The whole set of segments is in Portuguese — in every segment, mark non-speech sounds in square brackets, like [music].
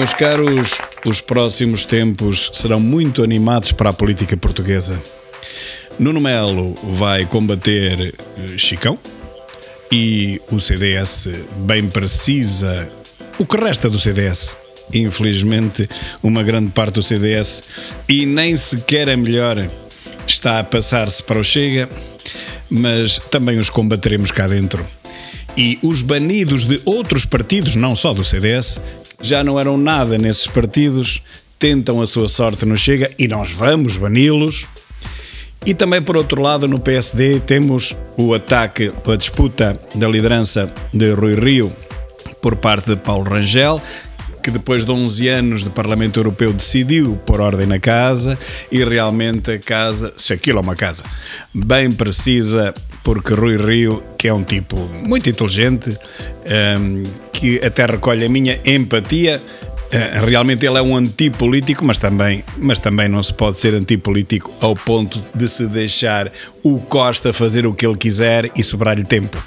Meus caros, os próximos tempos serão muito animados para a política portuguesa. Nuno Melo vai combater eh, Chicão e o CDS bem precisa o que resta do CDS. Infelizmente, uma grande parte do CDS e nem sequer a melhor está a passar-se para o Chega, mas também os combateremos cá dentro. E os banidos de outros partidos, não só do CDS, já não eram nada nesses partidos, tentam a sua sorte no Chega e nós vamos bani-los. E também, por outro lado, no PSD temos o ataque, a disputa da liderança de Rui Rio por parte de Paulo Rangel, que depois de 11 anos de Parlamento Europeu decidiu pôr ordem na casa e realmente a casa, se aquilo é uma casa, bem precisa, porque Rui Rio, que é um tipo muito inteligente, um, que até recolhe a minha empatia. Uh, realmente ele é um antipolítico, mas também, mas também não se pode ser antipolítico ao ponto de se deixar o Costa fazer o que ele quiser e sobrar-lhe tempo.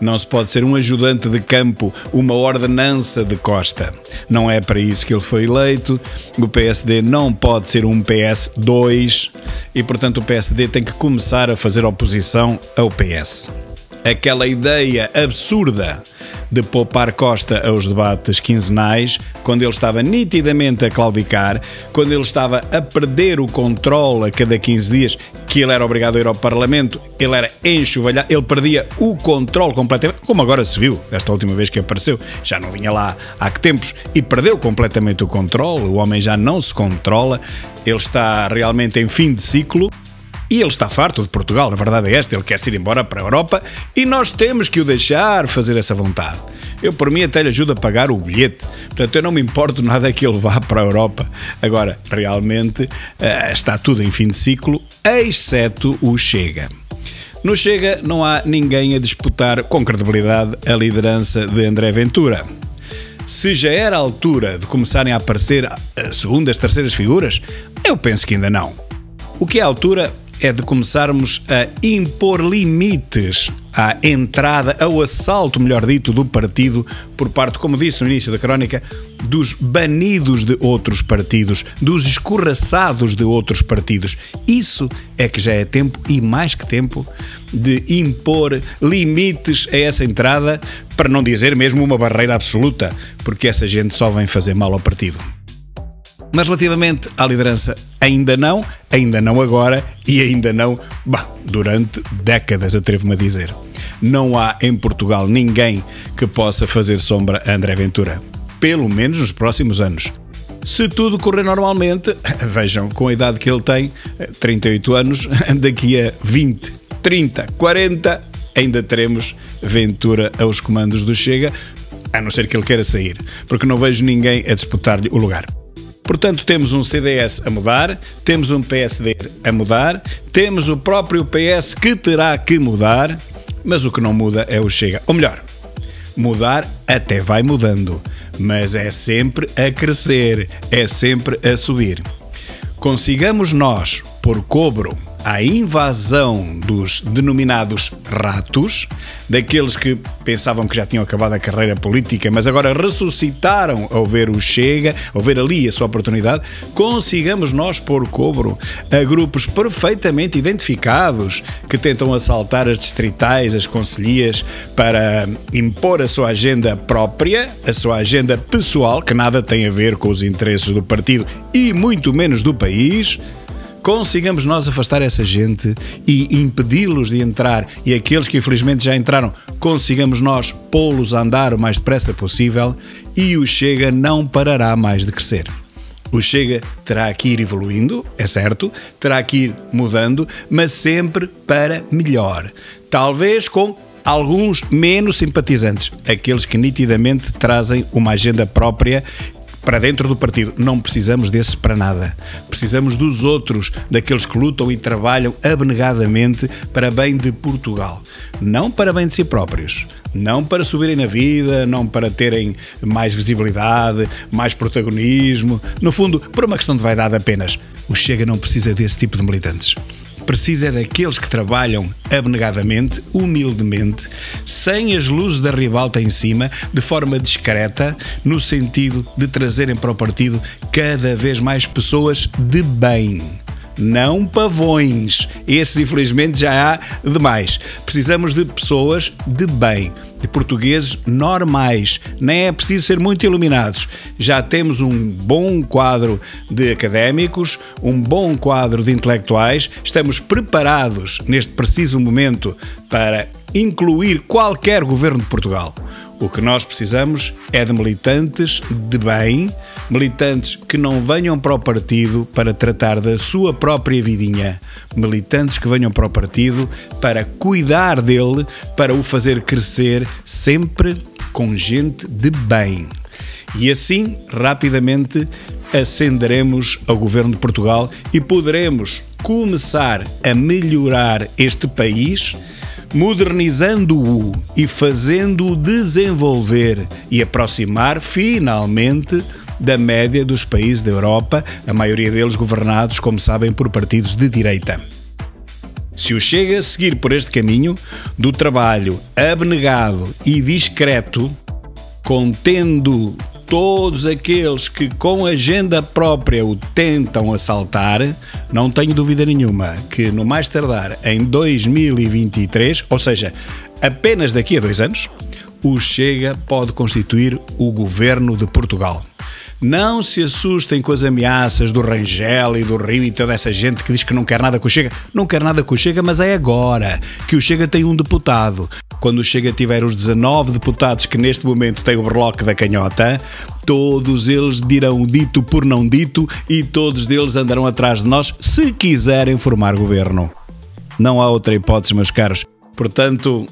Não se pode ser um ajudante de campo, uma ordenança de Costa. Não é para isso que ele foi eleito. O PSD não pode ser um PS2 e, portanto, o PSD tem que começar a fazer oposição ao PS aquela ideia absurda de poupar Costa aos debates quinzenais, quando ele estava nitidamente a claudicar, quando ele estava a perder o controle a cada 15 dias, que ele era obrigado a ir ao Parlamento, ele era enxovalhado, ele perdia o controle completamente, como agora se viu, esta última vez que apareceu, já não vinha lá há que tempos, e perdeu completamente o controle, o homem já não se controla, ele está realmente em fim de ciclo, e ele está farto de Portugal, a verdade é esta, ele quer ir embora para a Europa e nós temos que o deixar fazer essa vontade. Eu, por mim, até lhe ajudo a pagar o bilhete. Portanto, eu não me importo nada que ele vá para a Europa. Agora, realmente, uh, está tudo em fim de ciclo, exceto o Chega. No Chega não há ninguém a disputar com credibilidade a liderança de André Ventura. Se já era a altura de começarem a aparecer as segundas, terceiras figuras, eu penso que ainda não. O que é a altura é de começarmos a impor limites à entrada, ao assalto, melhor dito, do partido por parte, como disse no início da crónica, dos banidos de outros partidos, dos escorraçados de outros partidos. Isso é que já é tempo, e mais que tempo, de impor limites a essa entrada, para não dizer mesmo uma barreira absoluta, porque essa gente só vem fazer mal ao partido. Mas relativamente à liderança, ainda não, ainda não agora e ainda não, bah, durante décadas, atrevo-me a dizer. Não há em Portugal ninguém que possa fazer sombra a André Ventura. Pelo menos nos próximos anos. Se tudo correr normalmente, [laughs] vejam, com a idade que ele tem, 38 anos, [laughs] daqui a 20, 30, 40, ainda teremos Ventura aos comandos do Chega, a não ser que ele queira sair, porque não vejo ninguém a disputar-lhe o lugar. Portanto, temos um CDS a mudar, temos um PSD a mudar, temos o próprio PS que terá que mudar, mas o que não muda é o Chega. Ou melhor, mudar até vai mudando, mas é sempre a crescer, é sempre a subir. Consigamos nós, por cobro, à invasão dos denominados ratos, daqueles que pensavam que já tinham acabado a carreira política, mas agora ressuscitaram ao ver o Chega, ao ver ali a sua oportunidade, consigamos nós pôr cobro a grupos perfeitamente identificados que tentam assaltar as distritais, as conselhias, para impor a sua agenda própria, a sua agenda pessoal, que nada tem a ver com os interesses do partido e muito menos do país consigamos nós afastar essa gente e impedi-los de entrar e aqueles que infelizmente já entraram, consigamos nós pô-los a andar o mais depressa possível e o Chega não parará mais de crescer. O Chega terá que ir evoluindo, é certo, terá que ir mudando, mas sempre para melhor. Talvez com alguns menos simpatizantes, aqueles que nitidamente trazem uma agenda própria para dentro do partido. Não precisamos desses para nada. Precisamos dos outros, daqueles que lutam e trabalham abnegadamente para bem de Portugal. Não para bem de si próprios. Não para subirem na vida, não para terem mais visibilidade, mais protagonismo. No fundo, por uma questão de vaidade apenas. O Chega não precisa desse tipo de militantes precisa daqueles que trabalham abnegadamente, humildemente, sem as luzes da ribalta em cima, de forma discreta, no sentido de trazerem para o partido cada vez mais pessoas de bem não pavões. Esses, infelizmente, já há demais. Precisamos de pessoas de bem, de portugueses normais. Nem é preciso ser muito iluminados. Já temos um bom quadro de académicos, um bom quadro de intelectuais. Estamos preparados, neste preciso momento, para incluir qualquer governo de Portugal. O que nós precisamos é de militantes de bem, militantes que não venham para o partido para tratar da sua própria vidinha, militantes que venham para o partido para cuidar dele, para o fazer crescer sempre com gente de bem. E assim, rapidamente, ascenderemos ao governo de Portugal e poderemos começar a melhorar este país modernizando-o e fazendo-o desenvolver e aproximar finalmente da média dos países da Europa, a maioria deles governados, como sabem, por partidos de direita. Se o chega a seguir por este caminho do trabalho abnegado e discreto, contendo todos aqueles que com agenda própria o tentam assaltar, não tenho dúvida nenhuma que no mais tardar em 2023, ou seja, apenas daqui a dois anos, o Chega pode constituir o governo de Portugal. Não se assustem com as ameaças do Rangel e do Rio e toda essa gente que diz que não quer nada com o Chega. Não quer nada com o Chega, mas é agora que o Chega tem um deputado. Quando o Chega tiver os 19 deputados que neste momento tem o berloque da canhota, todos eles dirão dito por não dito e todos eles andarão atrás de nós se quiserem formar governo. Não há outra hipótese, meus caros. Portanto,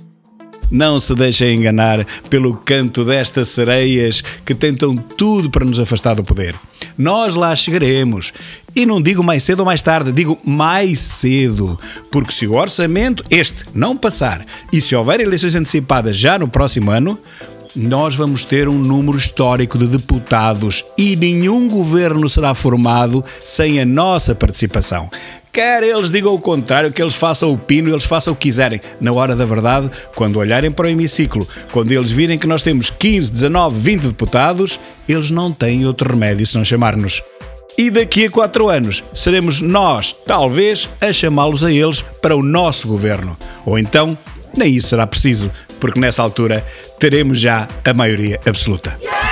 não se deixem enganar pelo canto destas sereias que tentam tudo para nos afastar do poder. Nós lá chegaremos. E não digo mais cedo ou mais tarde, digo mais cedo. Porque se o orçamento, este, não passar e se houver eleições antecipadas já no próximo ano, nós vamos ter um número histórico de deputados e nenhum governo será formado sem a nossa participação. Quer eles digam o contrário, que eles façam o pino, eles façam o que quiserem. Na hora da verdade, quando olharem para o hemiciclo, quando eles virem que nós temos 15, 19, 20 deputados, eles não têm outro remédio se não chamar-nos. E daqui a quatro anos seremos nós, talvez, a chamá-los a eles para o nosso governo. Ou então, nem isso será preciso, porque nessa altura teremos já a maioria absoluta. Yeah!